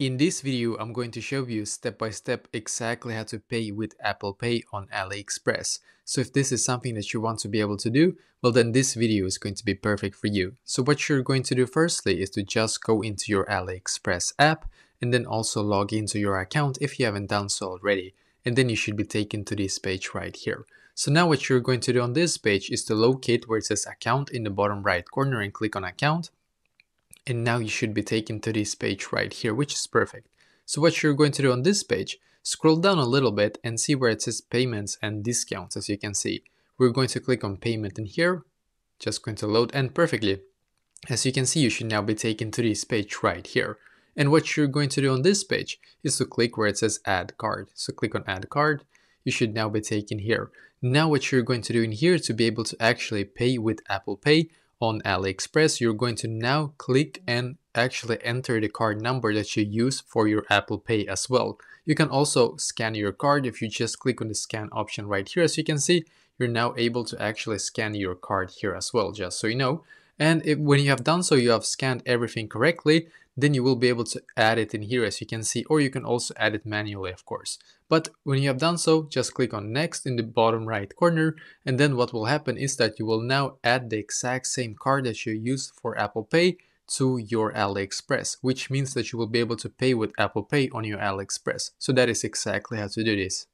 In this video, I'm going to show you step by step exactly how to pay with Apple Pay on AliExpress. So if this is something that you want to be able to do, well then this video is going to be perfect for you. So what you're going to do firstly is to just go into your AliExpress app and then also log into your account if you haven't done so already. And then you should be taken to this page right here. So now what you're going to do on this page is to locate where it says account in the bottom right corner and click on account and now you should be taken to this page right here, which is perfect. So what you're going to do on this page, scroll down a little bit and see where it says payments and discounts, as you can see. We're going to click on payment in here, just going to load and perfectly. As you can see, you should now be taken to this page right here. And what you're going to do on this page is to click where it says add card. So click on add card, you should now be taken here. Now what you're going to do in here to be able to actually pay with Apple Pay on AliExpress, you're going to now click and actually enter the card number that you use for your Apple Pay as well. You can also scan your card if you just click on the scan option right here. As you can see, you're now able to actually scan your card here as well, just so you know. And if, when you have done so, you have scanned everything correctly, then you will be able to add it in here as you can see, or you can also add it manually, of course. But when you have done so, just click on next in the bottom right corner, and then what will happen is that you will now add the exact same card that you used for Apple Pay to your AliExpress, which means that you will be able to pay with Apple Pay on your AliExpress. So that is exactly how to do this.